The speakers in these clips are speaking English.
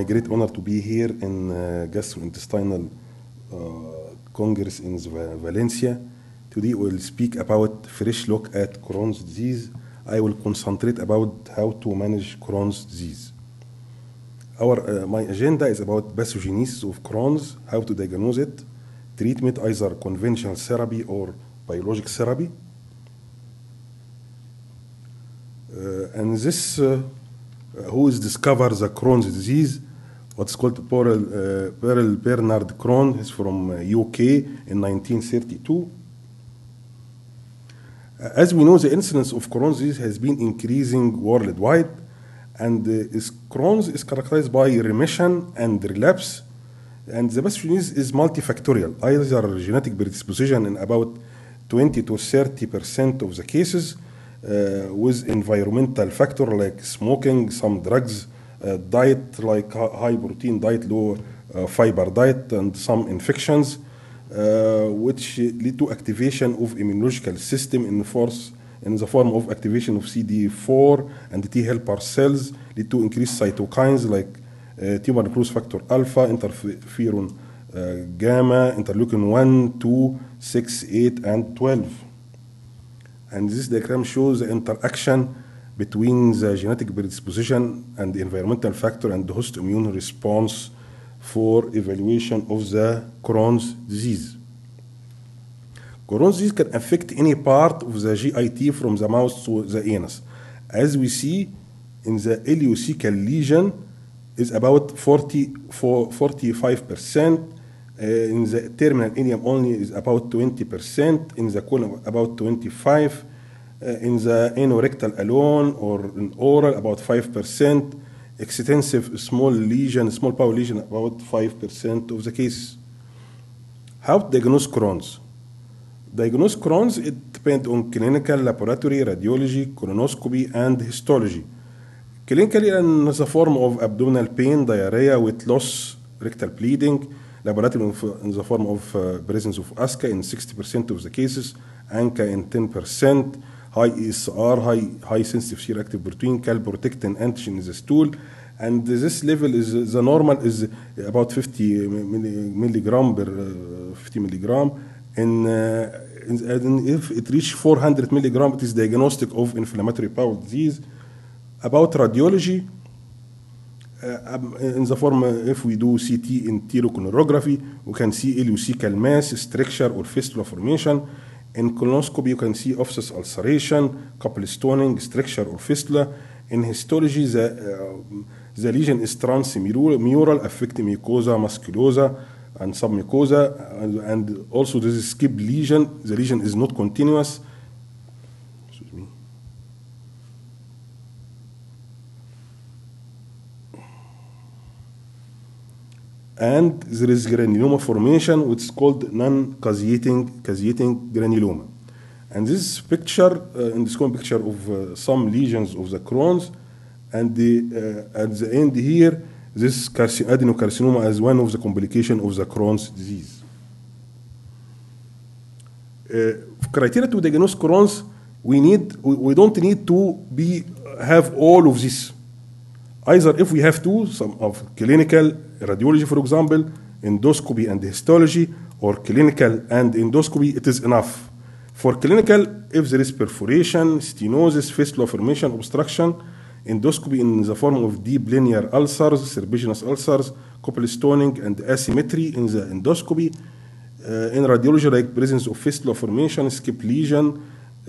my great honor to be here in uh, gastrointestinal uh, Congress in Va- Valencia. Today we'll speak about fresh look at Crohn's disease. I will concentrate about how to manage Crohn's disease. Our, uh, my agenda is about pathogenesis of Crohn's, how to diagnose it, treatment either conventional therapy or biologic therapy. Uh, and this uh, who is discovered the Crohn's disease, what's called Burrill, uh, Burrill Bernard Crohn, is from uh, UK in 1932. Uh, As we know, the incidence of Crohn's disease has been increasing worldwide, and uh, is Crohn's is characterized by remission and relapse, and the pathogenesis is multifactorial, either genetic predisposition in about 20 to 30 percent of the cases, uh, with environmental factor like smoking, some drugs, diet like high protein diet, low uh, fiber diet, and some infections, uh, which lead to activation of immunological system in force in the form of activation of CD4 and T helper cells, lead to increased cytokines like uh, tumor necrosis factor alpha, interferon uh, gamma, interleukin 1, 2, 6, 8, and 12. And this diagram shows the interaction between the genetic predisposition and the environmental factor and the host immune response for evaluation of the Crohn's disease. Crohn's disease can affect any part of the GIT from the mouth to the anus. As we see in the ileocecal lesion is about 40, 45%. Uh, in the terminal ileum only is about 20%, in the colon about 25, uh, in the anorectal alone or in oral about 5%, extensive small lesion, small bowel lesion about 5% of the cases. How to diagnose Crohn's? Diagnose Crohn's, it depends on clinical, laboratory, radiology, colonoscopy, and histology. Clinically, in the form of abdominal pain, diarrhea, weight loss, rectal bleeding, laboratory in the form of uh, presence of ASCA in 60% of the cases, ANCA in 10%, high ESR, high, high sensitive C-reactive protein, calprotectin antigen in the stool, and this level is the normal is about 50 milli- milligram per uh, 50 milligram, and, uh, and if it reach 400 milligram, it is diagnostic of inflammatory bowel disease. About radiology, uh, um, in the form, uh, if we do CT in enterocolonography, we can see ileocecal mass, structure, or fistula formation. In colonoscopy, you can see aphthous ulceration, cobblestoning, stricture, or fistula. In histology, the, uh, the lesion is transmural, affecting mucosa, musculosa, and submucosa, and, and also this is skip lesion. The lesion is not continuous. And there is granuloma formation which is called non-caseating caseating granuloma. And this picture, uh, in this one picture of uh, some lesions of the Crohn's, and the, uh, at the end here, this adenocarcinoma is one of the complication of the Crohn's disease. Uh, criteria to diagnose Crohn's, we need we, we don't need to be have all of this. Either if we have to, some of clinical radiology, for example, endoscopy and histology, or clinical and endoscopy, it is enough. For clinical, if there is perforation, stenosis, fistula formation, obstruction, endoscopy in the form of deep linear ulcers, serpiginous ulcers, cobblestoning, and asymmetry in the endoscopy. Uh, in radiology, like presence of fistula formation, skip lesion,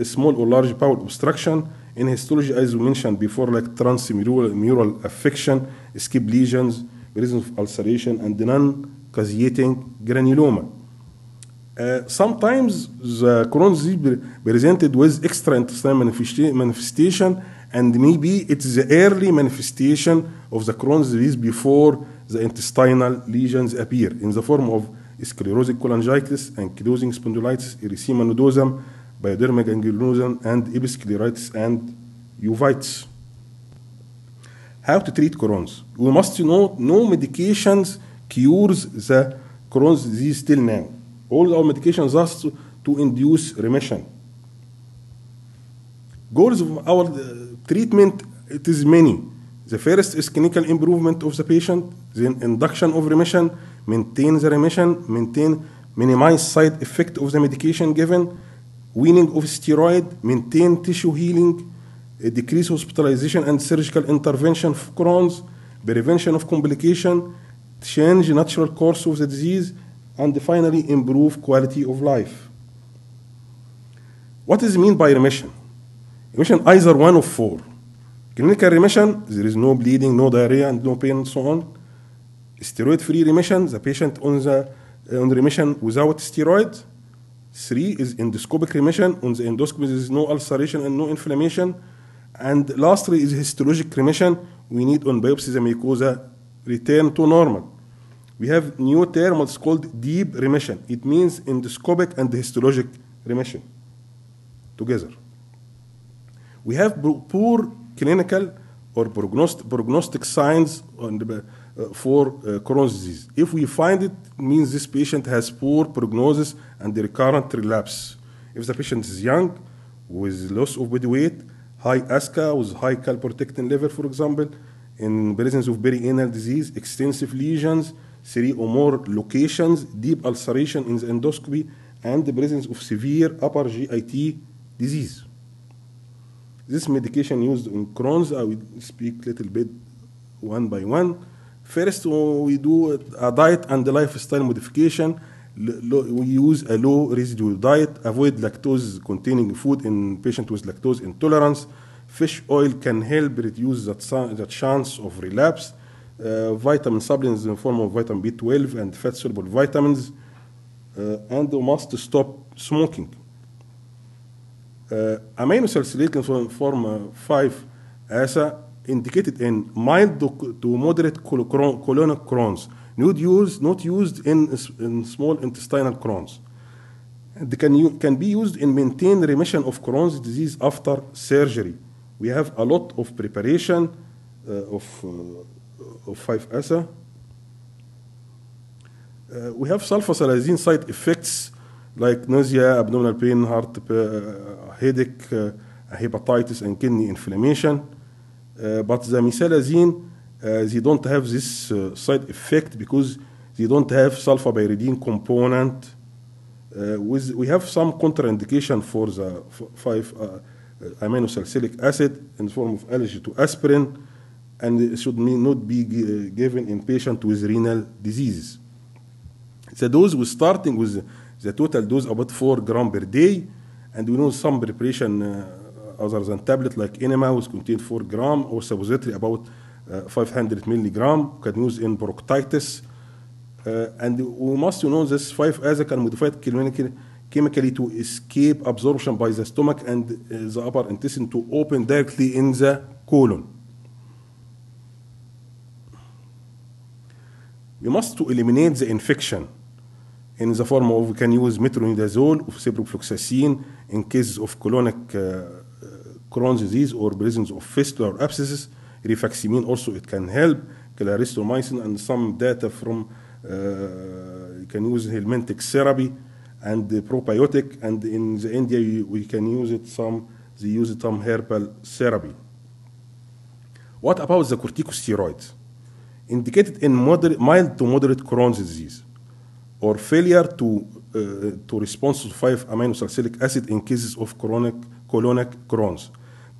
small or large bowel obstruction. In histology, as we mentioned before, like transmural mural affection, skip lesions, presence of ulceration, and non-caseating granuloma. Uh, sometimes the Crohn's disease presented with extraintestinal manifesta- manifestation, and maybe it's the early manifestation of the Crohn's disease before the intestinal lesions appear in the form of sclerosing cholangitis, ankylosing spondylitis, erythema nodosum, biodermic ankylosum, and episcleritis and uveitis. How to treat Crohn's? We must know no medications cures the Crohn's disease till now. All our medications are to, to induce remission. Goals of our uh, treatment, it is many. The first is clinical improvement of the patient, then induction of remission, maintain the remission, maintain, minimize side effect of the medication given, weaning of steroid, maintain tissue healing, uh, decrease hospitalization and surgical intervention for Crohn's, prevention of complication, change natural course of the disease, and finally improve quality of life. What is mean by remission? Remission either one of four. Clinical remission, there is no bleeding, no diarrhea, and no pain, and so on. Steroid-free remission, the patient on the on remission without steroid. Three is endoscopic remission. On the endoscopy, there is no ulceration and no inflammation. And lastly is histologic remission. We need on biopsy the mucosa return to normal. We have new term what's called deep remission. It means endoscopic and histologic remission together. We have poor clinical or prognostic, signs on the, for uh, Crohn's disease. If we find it, means this patient has poor prognosis and recurrent relapse. If the patient is young, with loss of body weight, high ASCA with high calprotectin level, for example, in presence of perianal disease, extensive lesions, three or more locations, deep ulceration in the endoscopy, and the presence of severe upper GIT disease. This medication used in Crohn's, I will speak a little bit one by one. First, we do a diet and lifestyle modification. We use a low residue diet, avoid lactose containing food in patients with lactose intolerance. Fish oil can help reduce that chance of relapse. Uh, vitamin supplements in the form of vitamin B12 and fat soluble vitamins. Uh, and we must stop smoking. Uh, aminosalicylate in form uh, 5 ASA indicated in mild to moderate colonic Crohn's, not used, not used in, in small intestinal Crohn's. They can, can be used in maintain remission of Crohn's disease after surgery. We have a lot of preparation uh, of, uh, of 5-ASA. Uh, we have sulfasalazine side effects like nausea, abdominal pain, heart, uh, headache, uh, hepatitis, and kidney inflammation. Uh, but the mesalazine, uh, they don't have this uh, side effect because they don't have sulfapyridine component. Uh, with, we have some contraindication for the 5 aminosalicylic acid in the form of allergy to aspirin, and it should not be given in patients with renal diseases. The dose was starting with the total dose about 4 gram per day, and we know some preparation uh, other than tablet like enema which contain 4 gram or suppository about uh, 500 milligram can use in bronchitis. Uh, and we must know this 5-ASA can modify chemically, chemically to escape absorption by the stomach and the upper intestine to open directly in the colon. We must to eliminate the infection in the form of we can use metronidazole or ciprofloxacin in cases of colonic uh, Crohn's disease or presence of fistula or abscesses. Rifaximin also it can help. Clarithromycin and some data from uh, you can use helminthic therapy and the probiotic and in the India we can use it some they use some herbal therapy. What about the corticosteroids? Indicated in moderate, mild to moderate Crohn's disease or failure to, uh, to respond to 5-aminosalicylic acid in cases of chronic colonic Crohn's.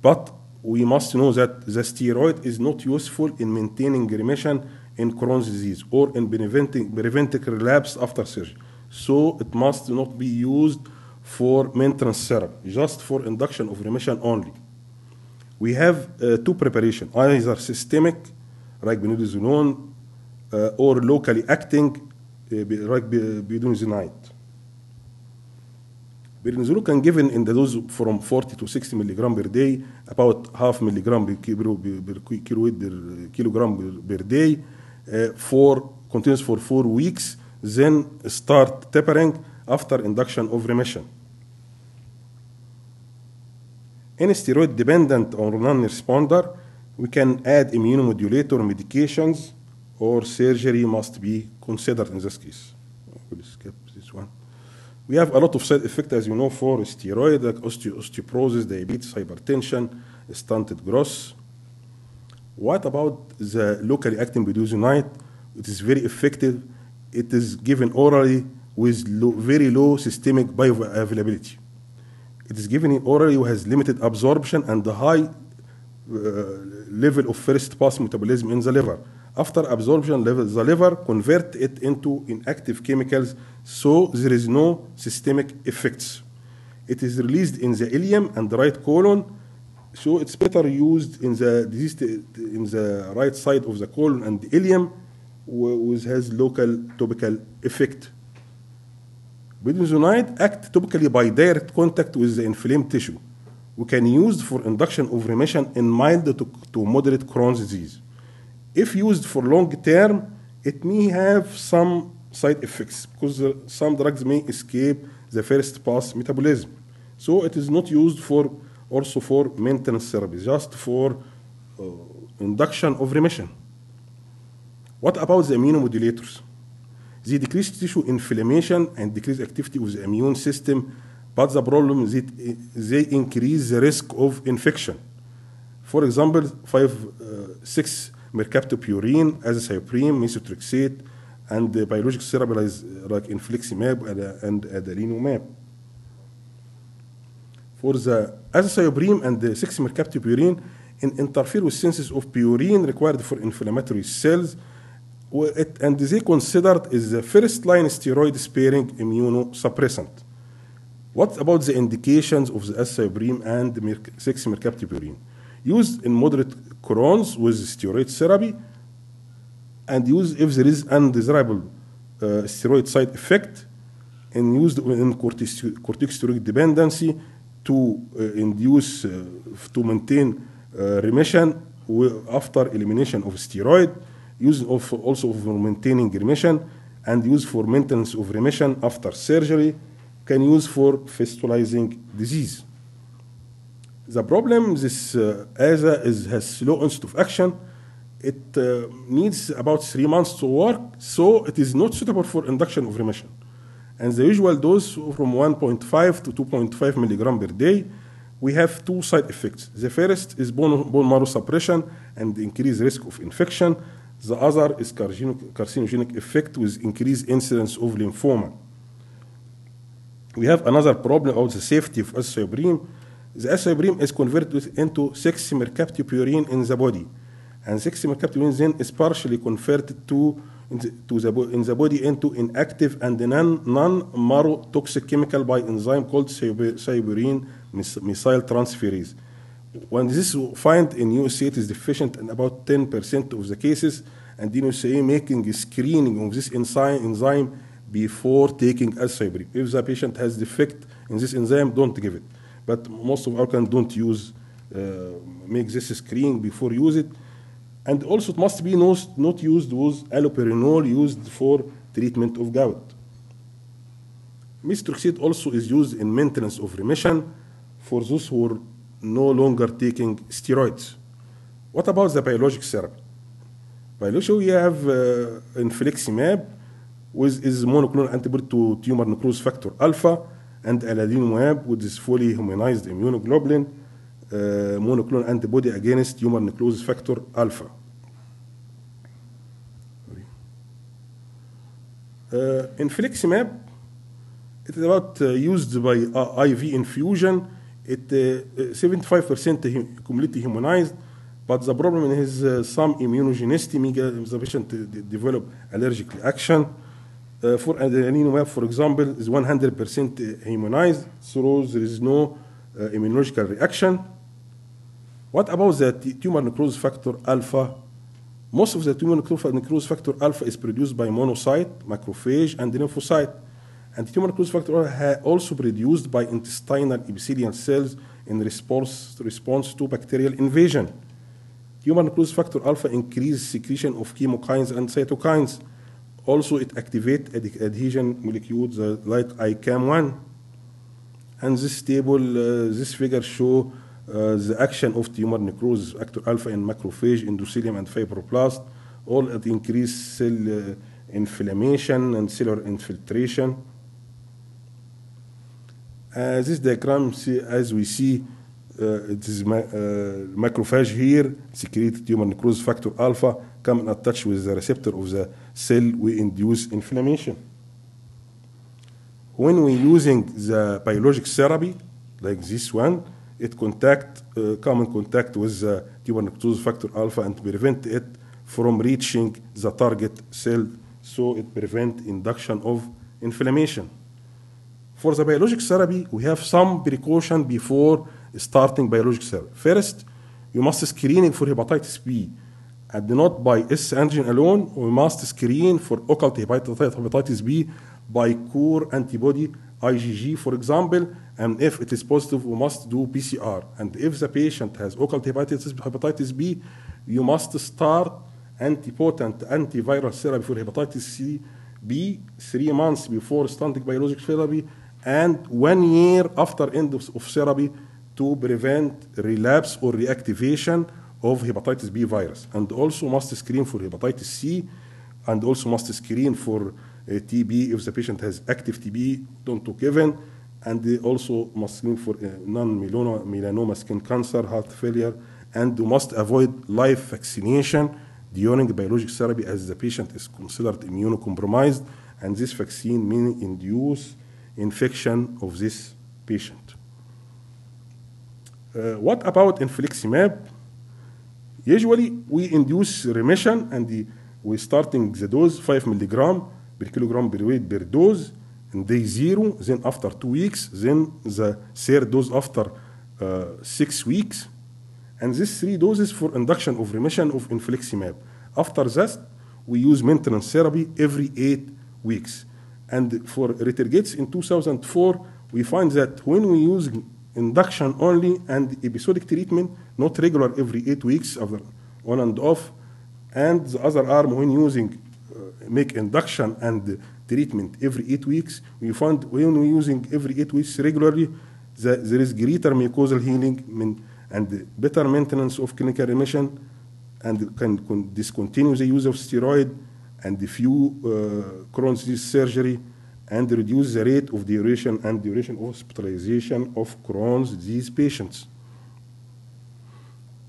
But we must know that the steroid is not useful in maintaining remission in Crohn's disease or in preventing, preventing relapse after surgery. So it must not be used for maintenance therapy, just for induction of remission only. We have uh, two preparations, either systemic, ribonidazole, uh, or locally acting, like budesonide. Prednisone can given in the dose from 40 to 60 milligram per day, about half milligram per, kilo, per, per kilogram per day, uh, for continues for four weeks, then start tapering after induction of remission. In steroid dependent or non-responder, we can add immunomodulator medications or surgery must be considered in this case. I will skip this one. We have a lot of side effects, as you know, for steroid, like osteo osteoporosis, diabetes, hypertension, stunted growth. What about the locally acting budesonide? It is very effective. It is given orally with low, very low systemic bioavailability. It is given orally who has limited absorption and the high uh, level of first pass metabolism in the liver. After absorption the liver convert it into inactive chemicals, so there is no systemic effects. It is released in the ileum and the right colon, so it's better used in the disease in the right side of the colon and the ileum, which has local topical effect. Budesonide act topically by direct contact with the inflamed tissue. We can use for induction of remission in mild to, to moderate Crohn's disease. If used for long term, it may have some side effects because uh, some drugs may escape the first pass metabolism. So it is not used for also for maintenance therapy, just for uh, induction of remission. What about the immunomodulators? They decrease tissue inflammation and decrease activity of the immune system, but the problem is that they increase the risk of infection. For example, 5, uh, 6 mercaptopurine, azathioprine, methotrexate, and the biologic therapy like infliximab and adalimumab. For the azathioprine and the 6-mercaptopurine in interfere with synthesis of purine required for inflammatory cells, and they considered is the first line steroid sparing immunosuppressant. What about the indications of the azathioprine and the 6-mercaptopurine? Used in moderate Crohn's with steroid therapy, and used if there is undesirable uh, steroid side effect, and used in corticosteroid dependency to uh, induce, uh, to maintain uh, remission after elimination of steroid, used of also for maintaining remission, and used for maintenance of remission after surgery, can use for fistulizing disease. The problem this uh, ASA is, has slow onset of action. It uh, needs about three months to work, so it is not suitable for induction of remission. And the usual dose from 1.5 to 2.5 milligram per day, we have two side effects. The first is bone, bone marrow suppression and increased risk of infection. The other is carcinogenic effect with increased incidence of lymphoma. We have another problem about the safety of azathioprine. The azathioprine is converted into 6-mercaptopurine in the body. And 6-mercaptopurine then is partially converted to in the, to the, in the body into inactive and non-marrow toxic chemical by enzyme called thiopurine methyl transferase. When this is found in USA, it is deficient in about 10% of the cases, and in USA making a screening of this enzyme, enzyme before taking azathioprine. If the patient has defect in this enzyme, don't give it. But most of our can don't use, uh, make this screening before use it. And also it must be not, not used with allopurinol used for treatment of gout. Methotrexate also is used in maintenance of remission for those who are no longer taking steroids. What about the biologic therapy? Biologic, we have uh, infliximab, which is monoclonal antibody to tumor necrosis factor alpha, and adalimumab, which is fully humanized immunoglobulin, uh, monoclonal antibody against tumor necrosis factor alpha. Uh, infliximab, it is about uh, used by uh, IV infusion. It 75% completely humanized, but the problem is some immunogenicity, the patient develop allergic reaction. Uh, for adalimumab, for example, is 100% immunized, so there is no uh, immunological reaction. What about the tumor necrosis factor alpha? Most of the tumor necrosis factor alpha is produced by monocyte, macrophage, and lymphocyte. And tumor necrosis factor alpha also produced by intestinal epithelial cells in response, response to bacterial invasion. Tumor necrosis factor alpha increases secretion of chemokines and cytokines. Also, it activates ad adhesion molecules like ICAM1. And this table, uh, this figure show uh, the action of tumor necrosis factor alpha in macrophage, endothelium, and fibroblast, all at increased cell uh, inflammation and cellular infiltration. Uh, this diagram, see, as we see, uh, it is ma- uh, macrophage here secrete tumor necrosis factor alpha come in touch with the receptor of the cell we induce inflammation. When we're using the biologic therapy like this one it contact uh, come in contact with the tumor necrosis factor alpha and prevent it from reaching the target cell so it prevent induction of inflammation. For the biologic therapy, we have some precaution before starting biologic therapy. First, you must screening for hepatitis B, and not by S antigen alone. We must screen for occult hepatitis B by core antibody IgG, for example. And if it is positive, we must do PCR. And if the patient has occult hepatitis, hepatitis B, you must start antipotent antiviral therapy for hepatitis C B three months before starting biologic therapy and one year after end of, of therapy to prevent relapse or reactivation of hepatitis B virus. And also must screen for hepatitis C and also must screen for uh, TB if the patient has active TB, don't took even, and they also must screen for uh, non-melanoma melanoma skin cancer, heart failure, and you must avoid live vaccination during biologic therapy as the patient is considered immunocompromised, and this vaccine may induce infection of this patient. Uh, what about infliximab? Usually we induce remission and the, we starting the dose 5 milligram per kilogram per weight per dose in day zero, then after two weeks, then the third dose after uh, six weeks. And these three doses for induction of remission of infliximab. After that, we use maintenance therapy every eight weeks. And for Rutgeerts in 2004, we find that when we use induction only and episodic treatment, not regular every eight weeks after on and off, and the other arm when using uh, make induction and treatment every eight weeks, we find when we using every eight weeks regularly, the, there is greater mucosal healing and better maintenance of clinical remission, and can, can discontinue the use of steroid and the few uh, Crohn's disease surgery and reduce the rate of duration and duration of hospitalization of Crohn's disease patients.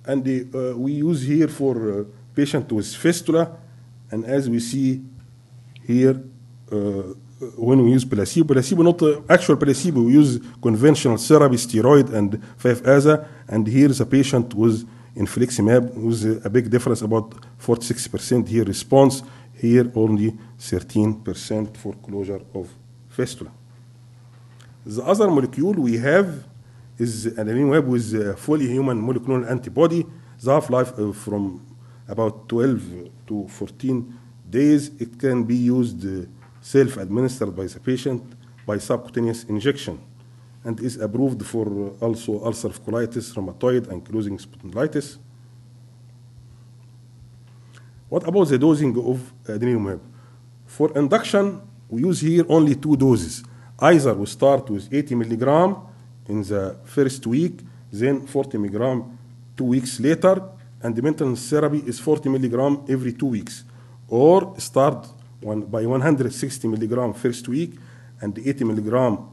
And the, uh, we use here for uh, patient with fistula, and as we see here, uh, when we use placebo, placebo not uh, actual placebo, we use conventional therapy, steroid and 5-AZA, and here is a patient with infliximab with a big difference, about 46% here response, here only 13% for closure of fistula. The other molecule we have is adalimumab with a fully human monoclonal antibody. The half-life uh, from about 12 to 14 days. It can be used uh, self-administered by the patient by subcutaneous injection and is approved for uh, also ulcerative colitis, rheumatoid, and ankylosing spondylitis. What about the dosing of uh, adalimumab? For induction, we use here only two doses. Either we start with 80 milligram in the first week, then 40 milligram two weeks later, and the maintenance therapy is 40 milligram every two weeks. Or start one, by 160 milligram first week, and 80 milligram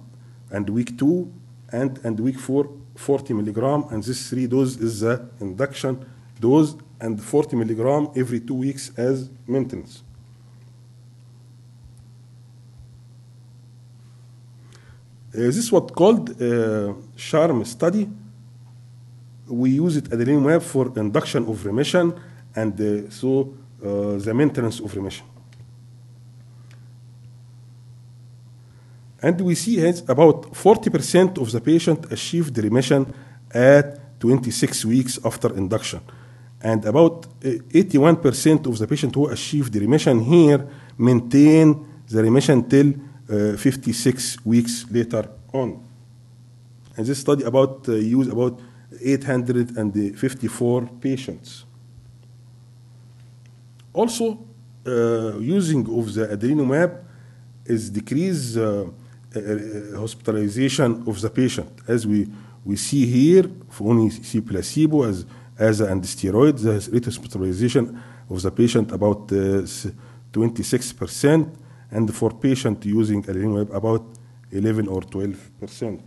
and week two, and, and week four, 40 milligram, and this three dose is the induction dose, and 40 milligram every two weeks as maintenance. Uh, this is what called uh, CHARM study. We use it adalimumab for induction of remission and uh, so uh, the maintenance of remission. And we see has about 40% of the patient achieved remission at 26 weeks after induction. And about 81% of the patient who achieved the remission here maintain the remission till uh, 56 weeks later on. And this study about uh, use about 854 patients. Also, uh, using of the adalimumab is decrease uh, hospitalization of the patient, as we we see here. When we see placebo as as and steroid, the rate hospitalization of the patient about 26 percent and for patient using adalimumab about 11 or 12 percent.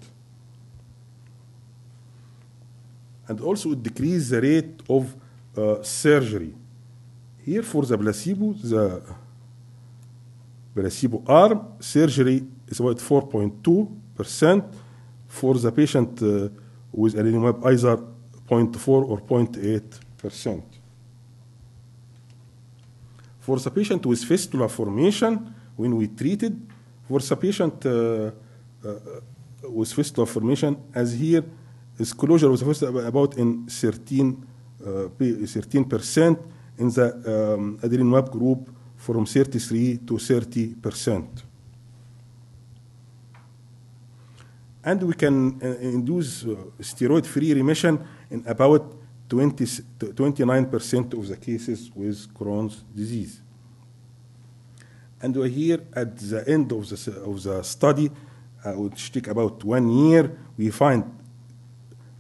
and also it decrease the rate of uh, surgery. Here for the placebo, the placebo arm, surgery is about 4.2%. For the patient uh, with adalimumab, either 0.4 or 0.8%. For the patient with fistula formation, when we treated, for the patient uh, uh, with fistula formation, as here, is closure was about in 13 uh, 13% in the um, group from 33 to 30 percent. And we can uh, induce uh, steroid-free remission in about 20, 29% of the cases with Crohn's disease. And we're here at the end of the, of the study, uh, which took about one year, we find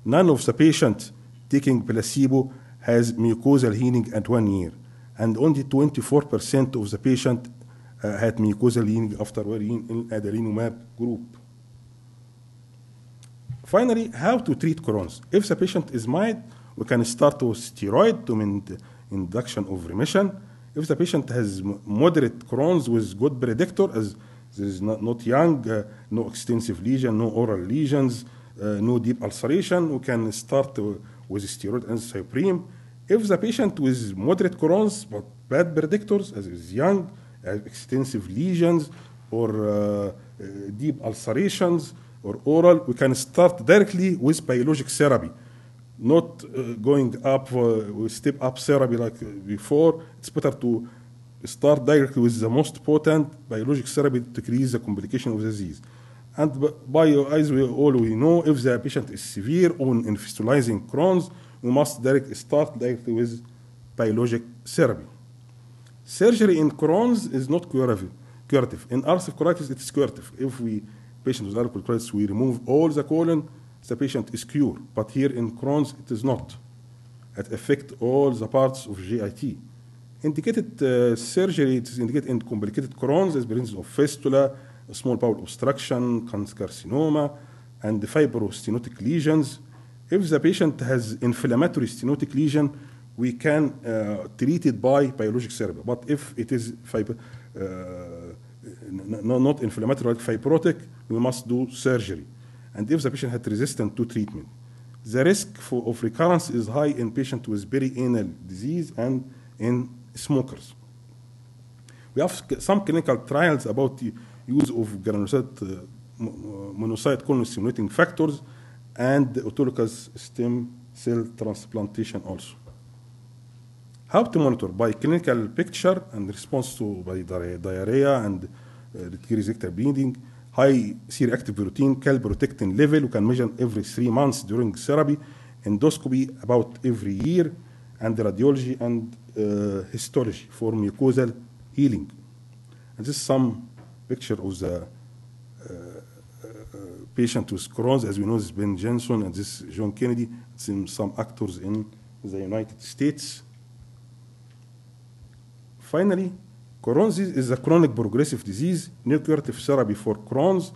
none of the patients taking placebo has mucosal healing at one year. And only 24% of the patient uh, had mucosal healing after wearing in adalimumab group. Finally, how to treat Crohn's? If the patient is mild, we can start with steroid to mean induction of remission. If the patient has moderate Crohn's with good predictor, as there is not, not young, uh, no extensive lesion, no oral lesions, uh, no deep ulceration, we can start uh, with steroid and cyprine. If the patient with moderate Crohn's but bad predictors, as is young, extensive lesions, or uh, deep ulcerations, or oral, we can start directly with biologic therapy, not uh, going up uh, step up therapy like before. It's better to start directly with the most potent biologic therapy to decrease the complication of the disease. And by as we all we know, if the patient is severe on fistulizing Crohn's, we must direct, start directly with biologic therapy. Surgery in Crohn's is not curative. curative. In ulcerative colitis, it is curative. If we patient with ulcerative colitis, we remove all the colon, the patient is cured. But here in Crohn's, it is not. It affects all the parts of GIT. Indicated uh, surgery, it is indicated in complicated Crohn's, as presence of fistula, small bowel obstruction, carcinoma, and fibrostenotic lesions. If the patient has inflammatory stenotic lesion, we can uh, treat it by biologic therapy. But if it is fibro, uh, no, not inflammatory, fibrotic, we must do surgery. And if the patient had resistant to treatment, the risk for, of recurrence is high in patients with perianal disease and in smokers. We have some clinical trials about the use of granulocyte uh, monocyte colony stimulating factors and autologous stem cell transplantation also. How to monitor? By clinical picture and response to by diarrhea and uh, decreased rectal bleeding, high C-reactive protein, calprotectin level, we can measure every three months during therapy, endoscopy about every year, and radiology and uh, histology for mucosal healing. And this is some picture of the uh, uh, patient with Crohn's. As we know, this is Ben Jensen and this is John Kennedy. In some actors in the United States. Finally, Crohn's is a chronic progressive disease, no curative therapy for Crohn's.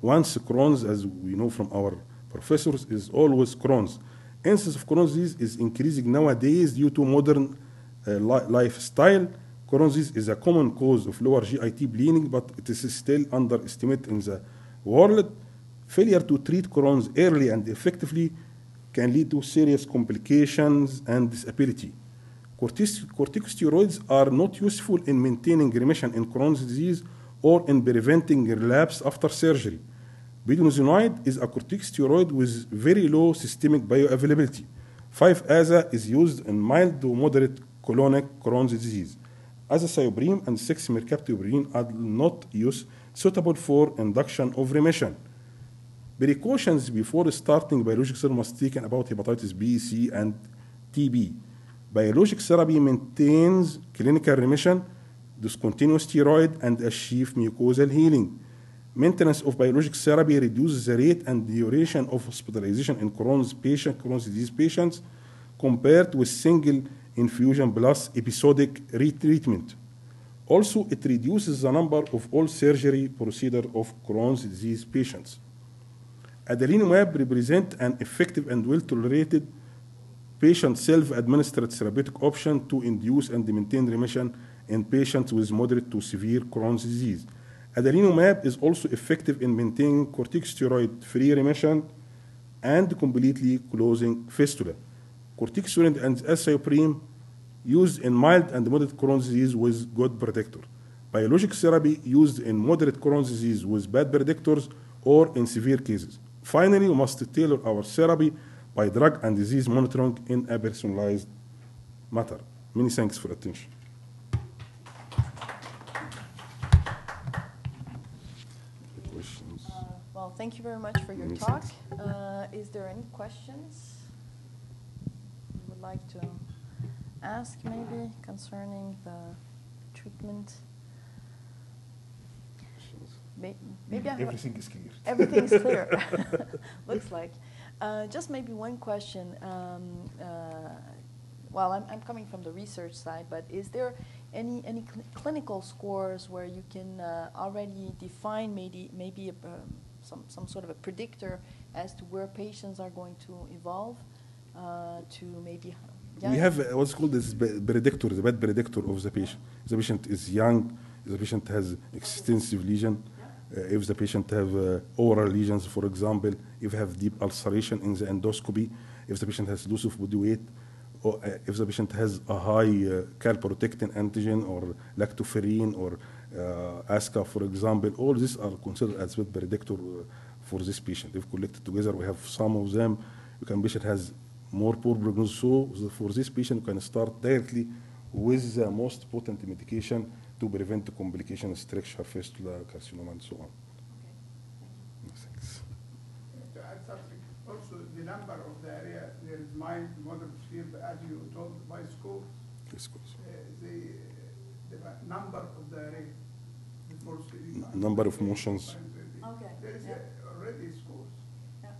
Once Crohn's, as we know from our professors, is always Crohn's. Incidence of Crohn's disease is increasing nowadays due to modern uh, li lifestyle. Crohn's disease is a common cause of lower GIT bleeding, but it is still underestimated in the world. Failure to treat Crohn's early and effectively can lead to serious complications and disability corticosteroids are not useful in maintaining remission in Crohn's disease or in preventing relapse after surgery. Budesonide is a corticosteroid with very low systemic bioavailability. 5-ASA is used in mild to moderate colonic Crohn's disease. Azathioprine and 6-mercaptopurine are not used suitable for induction of remission. Precautions before starting biologic therapy must taken about hepatitis B, C, and TB. Biologic therapy maintains clinical remission, discontinuous steroid, and achieve mucosal healing. Maintenance of biologic therapy reduces the rate and duration of hospitalization in Crohn's patient, Crohn's disease patients compared with single infusion plus episodic retreatment. Also, it reduces the number of all surgery procedure of Crohn's disease patients. Adalimumab represents an effective and well-tolerated patient self-administered therapeutic option to induce and maintain remission in patients with moderate to severe Crohn's disease. Adalimumab is also effective in maintaining corticosteroid-free remission and completely closing fistula. Corticosteroid and azathioprine used in mild and moderate Crohn's disease with good predictor. Biologic therapy used in moderate Crohn's disease with bad predictors or in severe cases. Finally, we must tailor our therapy by drug and disease monitoring in a personalized matter. Many thanks for attention. Questions? Uh, Well, thank you very much for your Many talk. Uh, Is there any questions you would like to ask maybe concerning the treatment? May- Maybe I have. Everything is clear. Everything's clear, looks like. Uh, Just maybe one question. um, uh, Well, I'm, I'm coming from the research side, but is there any, any cl- clinical scores where you can uh, already define maybe, maybe a, um, some, some sort of a predictor as to where patients are going to evolve uh, to maybe? We have uh, what's called this predictor, the bad predictor of the patient. If the patient is young, if the patient has extensive lesion, uh, if the patient have uh, oral lesions, for example, if you have deep ulceration in the endoscopy, if the patient has loss of body weight, or uh, if the patient has a high uh, calprotectin antigen or lactoferrin or uh, ASCA, for example, all these are considered as bad predictor uh, for this patient. If collected together, we have some of them. You can patient has more poor prognosis. So for this patient, you can start directly with the most potent medication to prevent the complication, structure, fistula, carcinoma, and so on. the number of the area, there is mine, modern field, as you told, by schools. schools. Uh, the, the number of the area. The number of motions. Okay. There is yeah. already schools. Yeah.